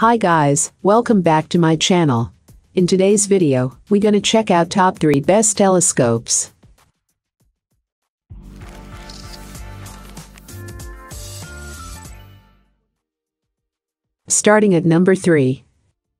Hi guys, welcome back to my channel. In today's video, we gonna check out top 3 best telescopes. Starting at number 3.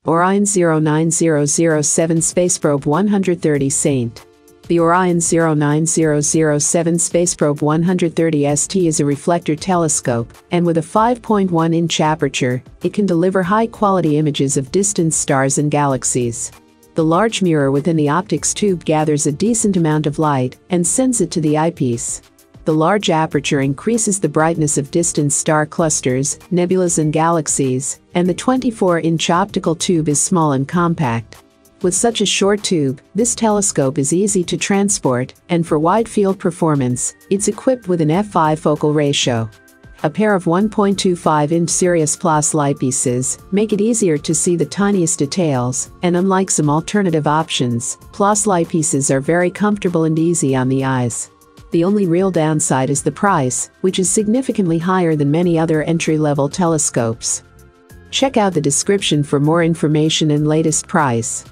Orion 09007 Space Probe 130 Saint. The Orion 09007 Space Probe 130ST is a reflector telescope, and with a 5.1-inch aperture, it can deliver high-quality images of distant stars and galaxies. The large mirror within the optics tube gathers a decent amount of light and sends it to the eyepiece. The large aperture increases the brightness of distant star clusters, nebulas and galaxies, and the 24-inch optical tube is small and compact. With such a short tube, this telescope is easy to transport, and for wide field performance, it's equipped with an f5 focal ratio. A pair of 1.25-inch Sirius Plössl eyepieces make it easier to see the tiniest details, and unlike some alternative options, Plössl eyepieces are very comfortable and easy on the eyes. The only real downside is the price, which is significantly higher than many other entry-level telescopes. Check out the description for more information and latest price.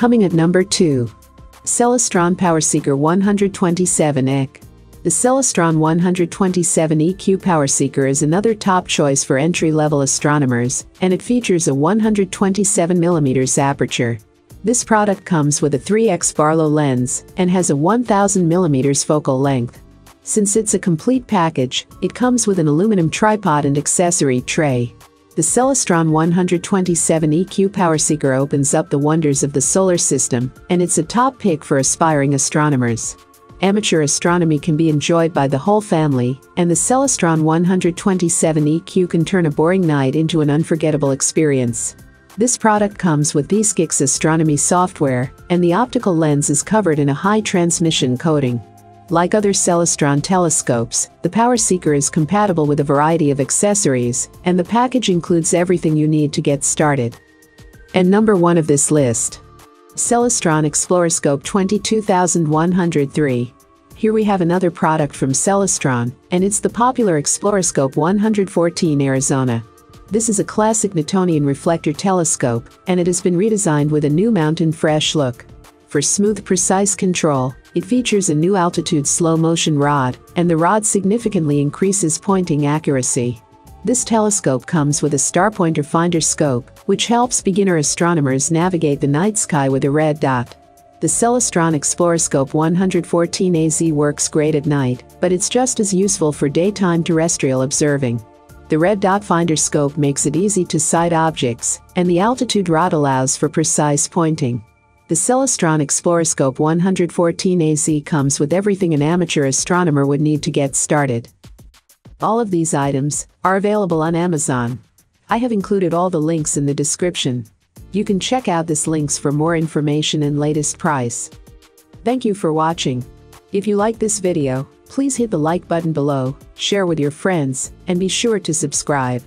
Coming at number 2. Celestron PowerSeeker 127 EQ. The Celestron 127 EQ PowerSeeker is another top choice for entry-level astronomers, and it features a 127mm aperture, this product comes with a 3x Barlow lens and has a 1000mm focal length. Since it's a complete package, it comes with an aluminum tripod and accessory tray. The Celestron 127 EQ PowerSeeker opens up the wonders of the solar system, and it's a top pick for aspiring astronomers. Amateur astronomy can be enjoyed by the whole family, and the Celestron 127 EQ can turn a boring night into an unforgettable experience. This product comes with TheSkyX astronomy software, and the optical lens is covered in a high transmission coating. Like other Celestron telescopes, the PowerSeeker is compatible with a variety of accessories, and the package includes everything you need to get started. And number 1 of this list. Celestron ExploraScope 22103. Here we have another product from Celestron, and it's the popular ExploraScope 114 Arizona. This is a classic Newtonian reflector telescope, and it has been redesigned with a new mountain fresh look. For smooth precise control, it features a new altitude slow motion rod, and the rod significantly increases pointing accuracy. This telescope comes with a star pointer finder scope, which helps beginner astronomers navigate the night sky with a red dot. The Celestron ExploraScope 114AZ works great at night, but it's just as useful for daytime terrestrial observing. The red dot finder scope makes it easy to sight objects, and the altitude rod allows for precise pointing. The Celestron ExploraScope 114AZ comes with everything an amateur astronomer would need to get started. All of these items are available on Amazon. I have included all the links in the description. You can check out these links for more information and latest price. Thank you for watching. If you like this video, please hit the like button below, share with your friends, and be sure to subscribe.